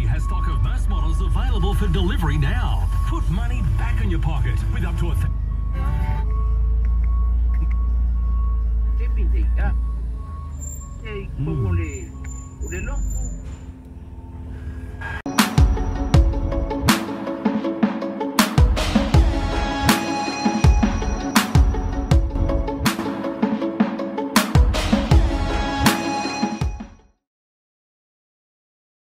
Has stock of most models available for delivery now. Put money back in your pocket with up to a... Mm.